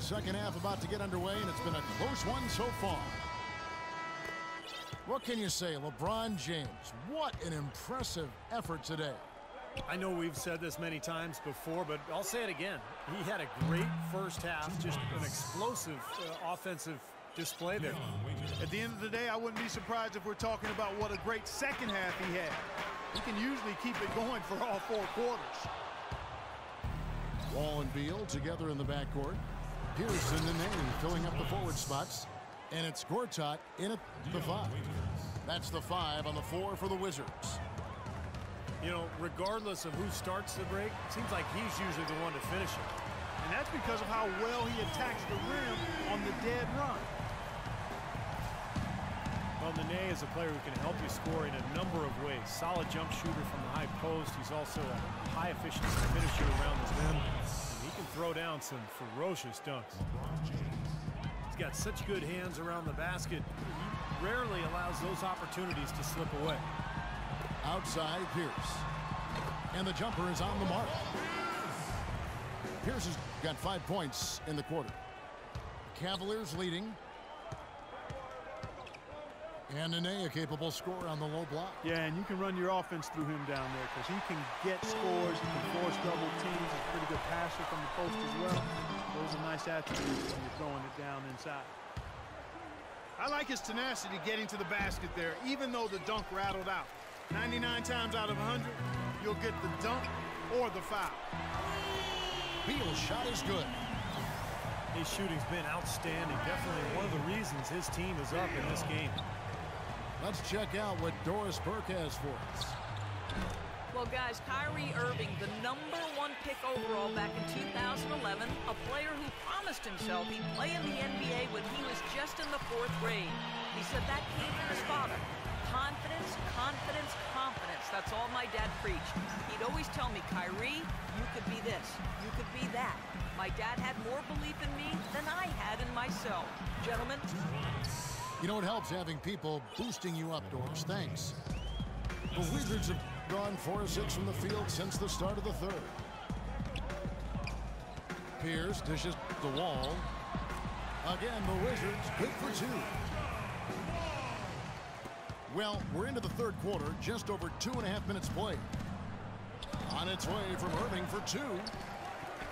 the second half about to get underway, and it's been a close one so far. What can you say, LeBron James? What an impressive effort today. I know we've said this many times before, but I'll say it again. He had a great first half, just an explosive uh, offensive display there. At the end of the day, I wouldn't be surprised if we're talking about what a great second half he had. He can usually keep it going for all four quarters. Wall and Beal together in the backcourt. Pierce and Nene filling up the forward spots. And it's Gortat in at the five. That's the five on the four for the Wizards. You know, regardless of who starts the break, it seems like he's usually the one to finish it. And that's because of how well he attacks the rim on the dead run. Well, Nene is a player who can help you score in a number of ways. Solid jump shooter from the high post. He's also a high-efficiency finisher around the rim. Throw down some ferocious dunks. He's got such good hands around the basket. He rarely allows those opportunities to slip away. Outside Pierce. And the jumper is on the mark. Pierce has got five points in the quarter. Cavaliers leading. And Nene, a capable scorer on the low block. Yeah, and you can run your offense through him down there because he can get scores, he can force double teams, he's a pretty good passer from the post as well. Those are nice attributes when you're throwing it down inside. I like his tenacity getting to the basket there, even though the dunk rattled out. 99 times out of 100, you'll get the dunk or the foul. Beal's shot is good. His shooting's been outstanding. Definitely one of the reasons his team is up in this game. Let's check out what Doris Burke has for us. Well, guys, Kyrie Irving, the number one pick overall back in 2011, a player who promised himself he'd play in the NBA when he was just in the fourth grade. He said that came from his father. Confidence, confidence, confidence. That's all my dad preached. He'd always tell me, Kyrie, you could be this, you could be that. My dad had more belief in me than I had in myself. Gentlemen, You know, it helps having people boosting you up, Doris. Thanks. The Wizards have gone 4-6 from the field since the start of the third. Pierce dishes the wall. Again, the Wizards good for two. Well, we're into the third quarter, just over two and a half minutes played. On its way from Irving for two.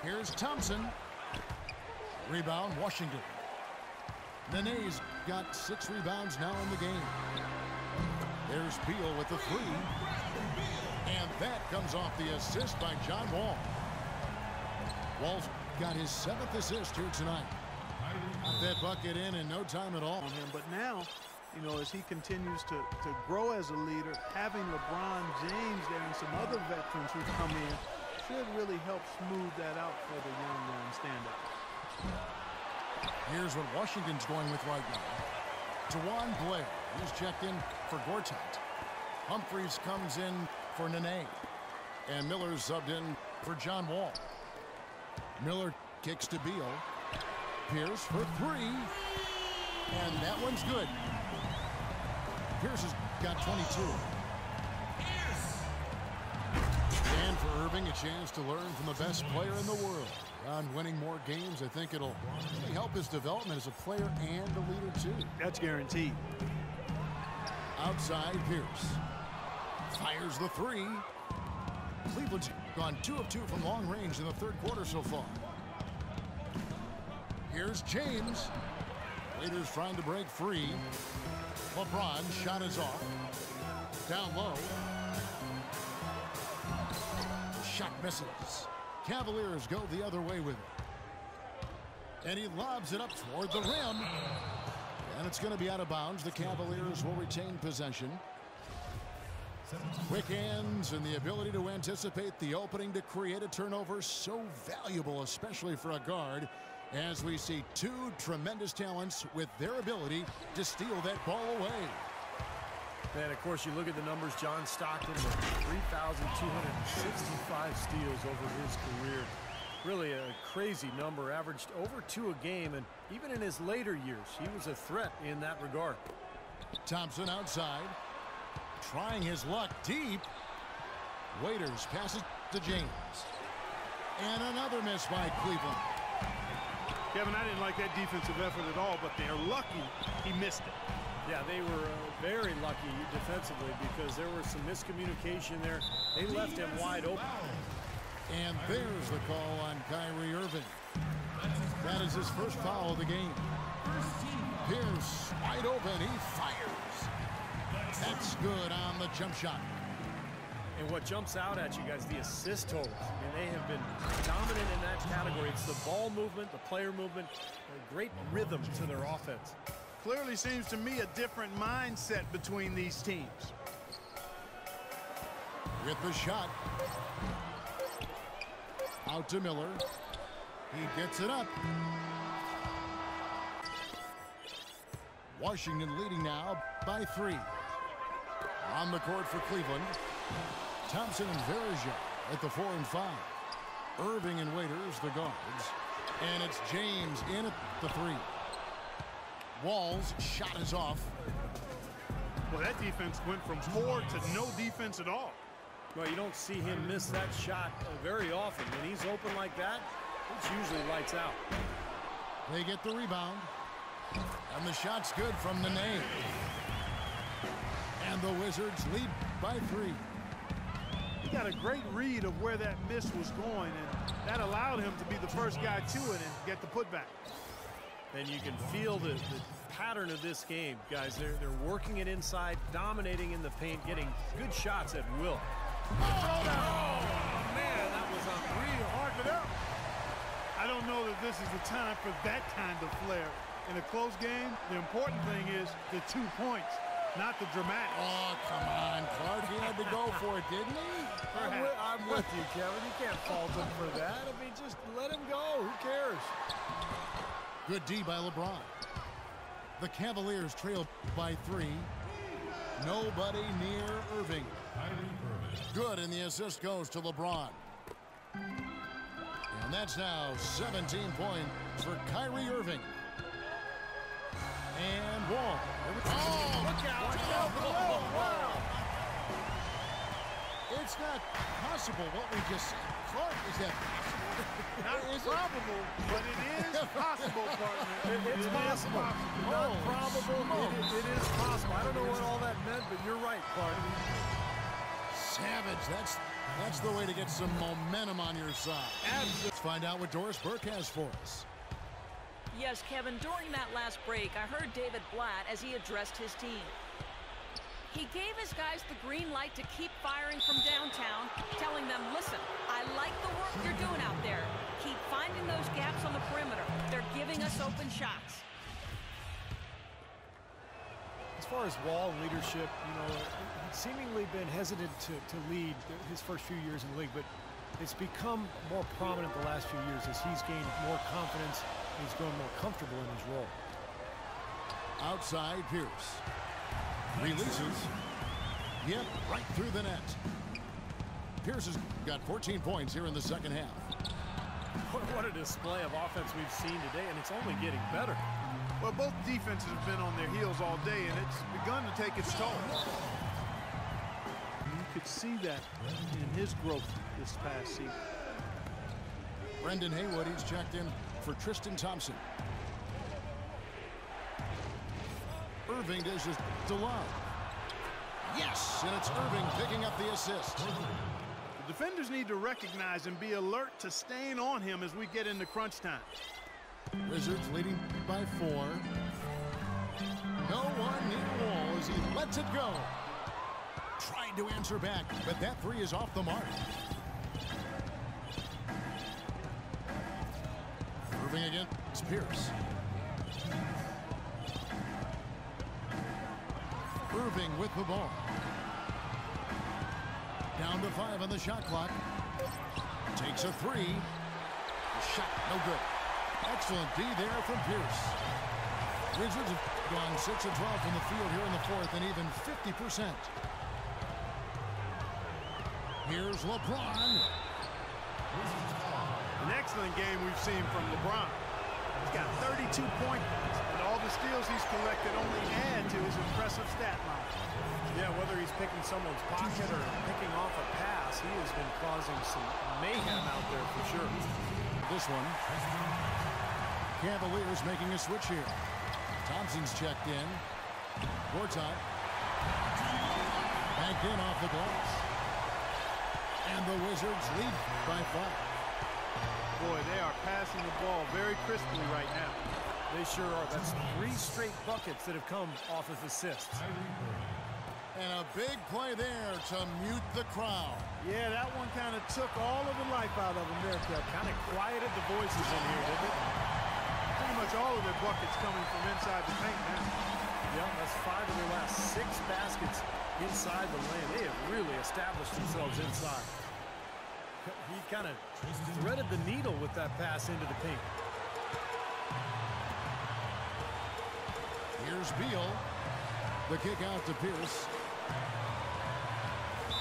Here's Thompson. Rebound, Washington. Nene's got six rebounds now in the game. There's Beal with the three. And that comes off the assist by John Wall. Wall's got his seventh assist here tonight. Got that bucket in in no time at all. on him. But now, you know, as he continues to, to grow as a leader, having LeBron James there and some other veterans who've come in should really help smooth that out for the young man standout. Here's what Washington's going with right now. DeJuan Blair, he's checked in for Gortat. Humphries comes in for Nene. And Miller's subbed in for John Wall. Miller kicks to Beal. Pierce for three. And that one's good. Pierce has got 22. And for Irving, a chance to learn from the best player in the world. On winning more games, I think it'll really help his development as a player and a leader, too. That's guaranteed. Outside Pierce. Fires the three. Cleveland's gone two of two from long range in the third quarter so far. Here's James. Waiters trying to break free. LeBron shot is off. Down low. Shot misses. Cavaliers go the other way with it. And he lobs it up toward the rim. And it's going to be out of bounds. The Cavaliers will retain possession. Quick hands and the ability to anticipate the opening to create a turnover so valuable, especially for a guard, as we see two tremendous talents with their ability to steal that ball away. And of course, you look at the numbers, John Stockton with 3,265 steals over his career. Really a crazy number, averaged over two a game, and even in his later years, he was a threat in that regard. Thompson outside, trying his luck deep. Waiters passes to James. And another miss by Cleveland. Kevin, I didn't like that defensive effort at all, but they're lucky he missed it. Yeah, they were uh, very lucky defensively because there was some miscommunication there. They left him wide open. And there's the call on Kyrie Irving. That is his first foul of the game. Pierce wide open. He fires. That's good on the jump shot. And what jumps out at you guys, the assist totals. I mean, they have been dominant in that category. It's the ball movement, the player movement, a great rhythm to their offense. Clearly seems to me a different mindset between these teams. With the shot. Out to Miller. He gets it up. Washington leading now by three. On the court for Cleveland. Thompson and Varejao at the four and five. Irving and Waiters, the guards. And it's James in at the three. Wall's shot is off. Well, that defense went from poor to no defense at all. Well, you don't see him miss that shot very often. When he's open like that, it's usually lights out. They get the rebound. And the shot's good from Nene. And the Wizards lead by three. He got a great read of where that miss was going, and that allowed him to be the first guy to it and get the putback. And you can feel the, the pattern of this game, guys. They're, they're working it inside, dominating in the paint, getting good shots at will. Oh, man, that was unreal. Mark it up. I don't know that this is the time for that kind of flair. In a close game, the important thing is the two points, not the dramatic. Oh, come on, Clark. He had to go for it, didn't he? I'm with, I'm with you, Kevin. You can't fault him for that. I mean, just let him go. Who cares? Good D by LeBron. The Cavaliers trail by three. Nobody near Irving. Good, and the assist goes to LeBron. And that's now 17 points for Kyrie Irving. And Wall. Oh, It's not possible what we just said. Clark, is that possible? Not Is it? probable, but it is possible, partner. It- it's It is possible. Not Holy probable. It, it is possible. I don't know what all that meant, but you're right, Clark. Savage. That's that's the way to get some momentum on your side. Let's find out what Doris Burke has for us. Yes, Kevin, during that last break, I heard David Blatt as he addressed his team. He gave his guys the green light to keep firing from downtown, telling them, listen, I like the work you're doing out there. Keep finding those gaps on the perimeter. They're giving us open shots. As far as Wall leadership, you know, he's seemingly been hesitant to, to lead his first few years in the league, but it's become more prominent the last few years as he's gained more confidence and he's grown more comfortable in his role. Outside Pierce. Releases. Yep, right through the net. Pierce has got 14 points here in the second half. What, what a display of offense we've seen today, and it's only getting better. Well, both defenses have been on their heels all day, and it's begun to take its toll. You could see that in his growth this past season. Brendan Haywood, he's checked in for Tristan Thompson. Irving dishes to Love. Yes, and it's Irving picking up the assist. The defenders need to recognize and be alert to staying on him as we get into crunch time. Wizards leading by four. No one near Wall as he lets it go. Tried to answer back, but that three is off the mark. Irving against Pierce. Irving with the ball. Down to five on the shot clock. Takes a three. The shot, no good. Excellent D there from Pierce. Wizards have gone 6 of 12 from the field here in the fourth and even 50%. Here's LeBron. An excellent game we've seen from LeBron. He's got 32 points, and the steals he's collected only add to his impressive stat line. Yeah, whether he's picking someone's pocket or picking off a pass, he has been causing some mayhem out there for sure. This one. Cavaliers making a switch here. Thompson's checked in. Gortat. Banked in off the glass. And the Wizards lead by five. Boy, they are passing the ball very crisply right now. They sure are. That's three straight buckets that have come off of assists. And a big play there to mute the crowd. Yeah, that one kind of took all of the life out of America. Kind of quieted the voices in here, didn't it? Pretty much all of their buckets coming from inside the paint now. Yeah, that's five of their last six baskets inside the lane. They have really established themselves inside. He kind of threaded the needle with that pass into the paint. Here's Beal. The kick out to Pierce.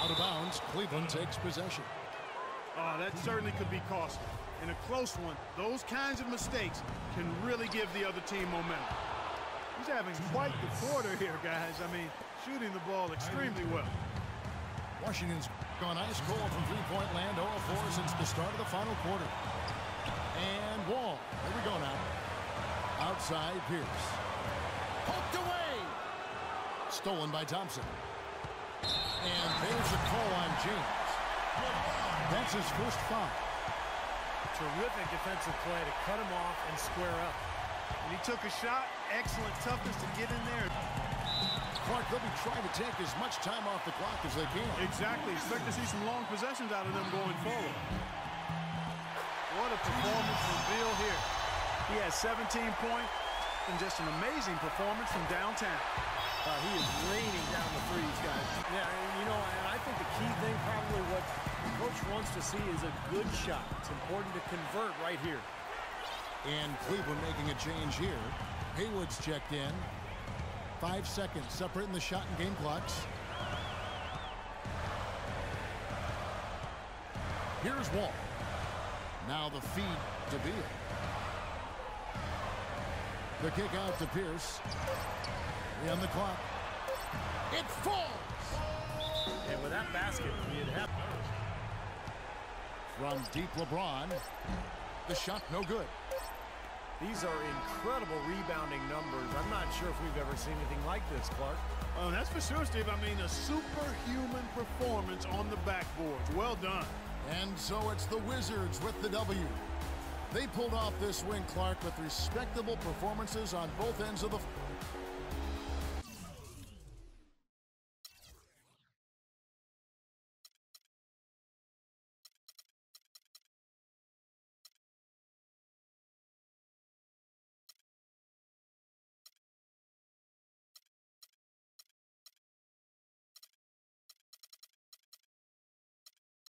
Out of bounds. Cleveland takes possession. Oh, that certainly could be costly. In a close one, those kinds of mistakes can really give the other team momentum. He's having quite the quarter here, guys. I mean, shooting the ball extremely well. Washington's gone ice cold from three-point land 0-4 since the start of the final quarter. And Wall. Here we go now. Outside Pierce. Poked away. Stolen by Thompson. And there's a call on James. That's his first foul. Terrific defensive play to cut him off and square up. And he took a shot. Excellent toughness to get in there. Clark, they'll be trying to take as much time off the clock as they can. Exactly. Expect to see some long possessions out of them going forward. What a performance from Beal here. He has 17 points and just an amazing performance from downtown. Uh, he is raining down the threes, guys. Yeah, and you know, and I think the key thing, probably what the coach wants to see is a good shot. It's important to convert right here. And Cleveland making a change here. Haywood's checked in. Five seconds separating the shot and game clocks. Here's Wall. Now the feed to Beal. The kick out to Pierce. Three on the clock. It falls! And with that basket, you'd have... From deep LeBron. The shot no good. These are incredible rebounding numbers. I'm not sure if we've ever seen anything like this, Clark. Oh, that's for sure, Steve. I mean, a superhuman performance on the backboard. Well done. And so it's the Wizards with the W. They pulled off this win, Clark, with respectable performances on both ends of the...